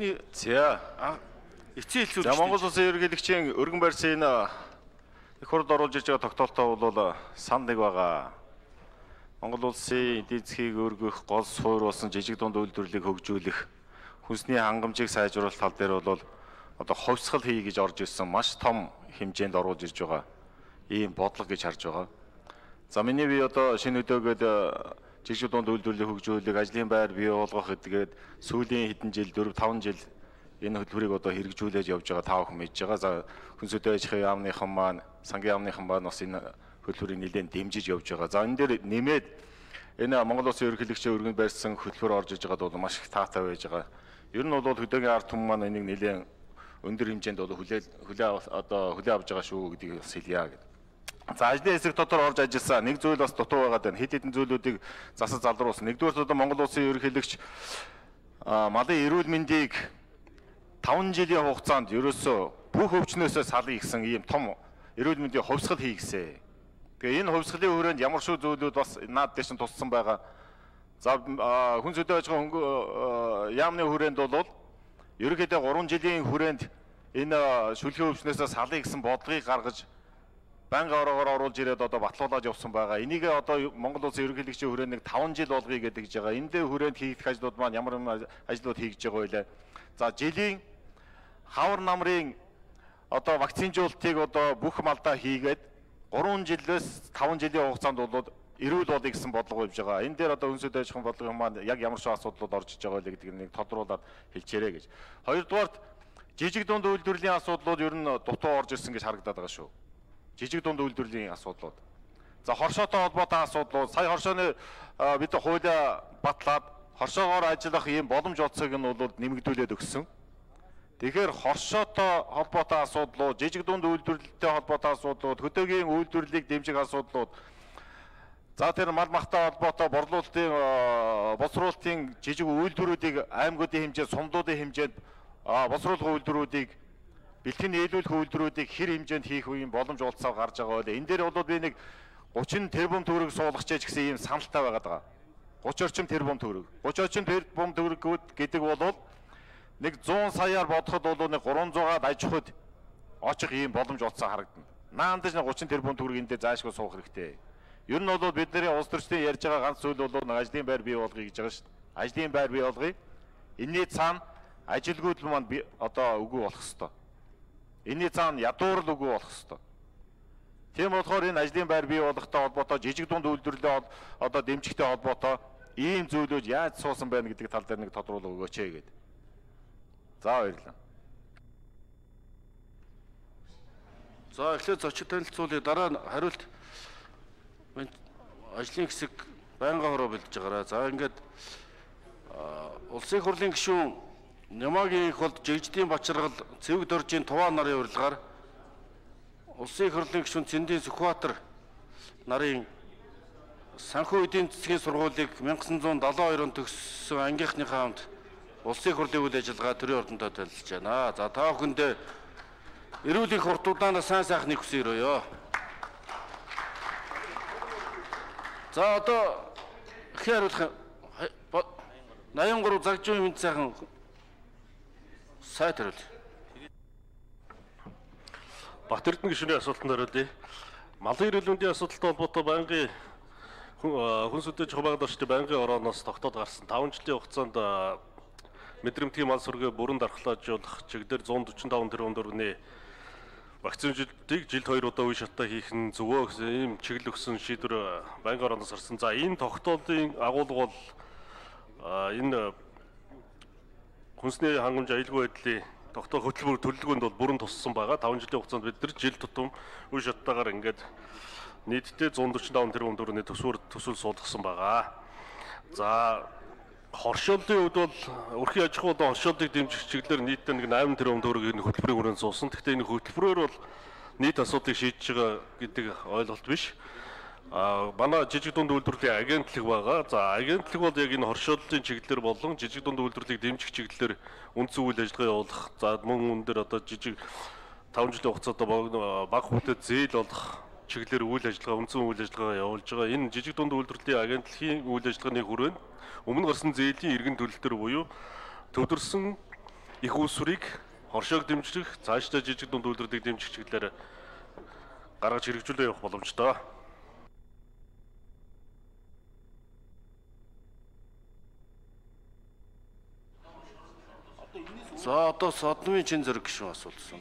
Хүнсний За. эцсийн хэлцүүлэгч. За Монгол Улсын ерөнхийлөгчийн өргөн барьсан энэ их хурд оруулж иж байгаа тогтоолтоо бол сан нэг байгаа. Монгол Улсын эдийн засгийг өргөх, гол суур болсон жижиг дунд үйлдвэрлэлийг хөгжүүлэх, хүнсний хангамжийг сайжруулах тал дээр бол одоо ховсгал хий гэж орж ирсэн маш том хэмжээнд оруулж ирж байгаа. Ийм бодлого гэж харж байгаа. За миний би одоо шинэ өдөөгөөд жижиг дунд үйлдвэрлэлийг хөгжүүлэх, ажлын байр бий болгох гэдгээд сүүлийн хэдэн жил 4 5 жил энэ хөтөлбөрийг одоо хэрэгжүүлээд явж байгаа тав хүн мэдж байгаа. За хүнс өдөө ажихын яамныхан маань, сангийн яамныхан маань бас энэ хөтөлбөрийг нэлээд дэмжиж явж байгаа. За энэ дээр нэмээд энэ Монгол Улсын ерөнхийлөгчийн өргөнд барьсан хөтөлбөр орж иж байгаад бол маш их таатай байж байгаа. Ер нь бол хөдөөгийн ард түмэн маань энийг нэлээд өндөр хэмжээнд бол хүлээл хүлээ одоо хүлээ авч байгаа шүү гэдгийг бас хэлье гэдэг. За ажлын хэсэг дотор орж ажилласан нэг зүйл бас дутуу байгаад байна. Хэд хэдэн зүйлүүдийг засаж залруулсан. Нэгдүгээр одоо Монгол Улсын ерөнхийлөгч малын эрүүл мэндийг 5 жилийн хугацаанд ерөөсөө бүх өвчнөөсөө салъя гэсэн ийм том эрүүл мэндийн хувьсгал хийгсэ. Тэгээ энэ хувьсгалын хүрээнд ямар шүү зүйлүүд бас наад дэш нь туссан байгаа. За хүн зөвдөө аж ахуйн яамны хүрээнд бол ерөнхийдөө 3 жилийн хүрээнд энэ шүлгийн өвчнөөсөө салъя гэсэн бодлогыг гаргаж банк ороогоор оруулж ирээд одоо батлуулаад явсан байгаа. Энийг одоо Монгол Улсын ерөнхийлөгчийн хүрээнд нэг 5 жил болгоё гэдэг гэж байгаа. Энд дээр хүрээнд хийх ажлууд маань ямар ажлууд хийж байгаа вэ? За жилийн хавар намрын одоо вакцинжуулалтыг одоо бүх малдаа хийгээд 3 жилээс 5 жилийн хугацаанд бол эрүүл болъё гэсэн бодлого явж байгаа. Энэ дээр одоо хүнсэд аж ахуйн бодлогын маань яг ямар шиг асуудлууд орж иж байгаа вэ гэдгийг нэг тодруулаад хэлчихээрэй гэж. Хоёрдугаарт жижиг дунд үйлдвэрлэлийн асуудлууд ер нь дутуу орж ирсэн гэж харагдаад байгаа шүү. Жижиг дунд үйлдвэрлэлийн асуудлууд. За хоршоотой холбоотой асуудлууд сая хоршооны бид хуулиа батлаад хоршоогоор ажиллах ийм боломж олцыг нь бол нэмэгдүүлээд өгсөн. Тэгэхээр хоршоотой холбоотой асуудлууд, жижиг дунд үйлдвэрлэлтэй холбоотой асуудлууд, хөдөөгийн үйлдвэрлэлийг дэмжих асуудлууд За тэр мал махтай холбоотой борлуулалтын боловсруулалтын жижиг үйлдвэрүүдийг аймагуудын хэмжээнд, сумдуудын хэмжээнд боловсруулах үйлдвэрүүдийг бэлтгэн нийлүүлэх үйлдвэрүүдийг хэр хэмжээнд хийх үеийн боломж олцоо гарч байгаа бол энэ дээр бол би нэг 30 тэрбум төгрөг суулгах ч гэсэн ийм саналтай байгаад байгаа. 30 орчим тэрбум төгрөг. 30 орчим тэрбум төгрөг гэдэг бол нэг 100 саяар бодоход бол нэг 300-аад аж ахуйд очих ийм боломж олцсон харагдана. Наандаж нэг 30 тэрбум төгрөг эндээ заашгүй суух хэрэгтэй. Ер нь бол бидний улс төрчдийн ярьж байгаа ганц зүйл бол нэг ажлын байр бий болгоё гэж байгаа шүү дээ. Ажлын байр бий болгоё. Энийний цаана ажилгүйдэл маань одоо үгүй болох хэвээр. Энийний цаана ядуурл үгүй болох хэвээр. Тийм болохоор энэ ажлын байр бий болгохтой холбоотой жижиг дунд үйлдвэрлэлээ одоо дэмжихтэй холбоотой ийм зүйлүүд яаж суусан байна гэдэг тал дээр нэг тодруулга өгөөч ээ гэдэг. За баярлалаа. За эхлээд зочид танилцуулъя. Дараа нь хариулт ажлын хэсэг байнга хороо бэлдэж байгаараа. За ингээд улсын хурлын гишүүн Нямагийн их болд жигждийн бачаргал цэвэг дөржийн туваа нарын урилгаар улсын хурлын гишүүн Цэндийн Сүхбаатар нарын санхүү эдийн засгийн сургуулийг 1972 онд төгссөн ангийнхныхаа хамт улсын хурлын үйл ажиллагаа төрийн ордондоо танилцж байна. За та бүхэндээ эрүүл их хурдуудаанаас сайн сайхныг хүсье өрөөё. За одоо хэрэрлэх 83 загжуугийн мэд сайхан сайт хариул. Бат Эрдэнэ гишүүний асуултанд хариулъя. Малын эрүүл мэндийн асуудалтай холбоотой байнгын хүн сүдэж хуваагдах орчны байнгын орооноос тогтоод гарсан 5 жилийн хугацаанд мэдрэмтгий мал сүргээ бүрэн дархлаажуулах чиглэлээр 145 тэрбум төгрөгийн вакцинжилтыг жилд хоёр удаа үе шатаа хийх нь зөвөө ийм чиглэл өгсөн шийдвэр байнгын орооноос гарсан. За энэ тогтоолын агуулга бол энэ хүнсний хангамж аюулгүй байдлын тогтоох хөтөлбөр төлөвлөгөөнд бол бүрэн туссан байгаа. 5 жилийн хугацаанд бид нар жил тутам үе шаттаагаар ингээд нийтдээ 145 тэрбум төгрөгийн төсвөр төсөл суулгасан байгаа. За хоршоолын хувьд бол өрхийн аж ахуй болон хоршоолыг дэмжих чиглэлээр нийтдээ нэг 8 тэрбум төгрөгийг энэ хөтөлбөрийн хүрээнд суусан. Гэхдээ энэ хөтөлбөрөөр бол нийт асуудлыг шийдэж байгаа гэдэг ойлголт биш. А манай жижиг дунд үйлдвэрлэлийн агентлаг байгаа. За агентлаг бол яг энэ хоршооллын чиглэлээр болон жижиг дунд үйлдвэрлэлийг дэмжих чиглэлээр үндсэн үйл ажиллагаа явуулах. За мөн өндөр одоо жижиг 5 жилийн хугацаанд баг хүүтэд зээл болох чиглэлээр үйл ажиллагаа үндсэн үйл ажиллагаа явуулж байгаа. Энэ жижиг дунд үйлдвэрлэлийн агентлагийн үйл ажиллагааны хүрээнд өмнө гарсан зээлийн иргэн төлөлтөр буюу төвлөрсөн их усврыг хоршоог дэмжих, цаашдаа жижиг дунд үйлдвэрлэлийг дэмжих чиглэлээр гаргаж хэрэгжүүлээ явах боломжтой. За одоо содмын чин зэрэг гишүүн асуулсан.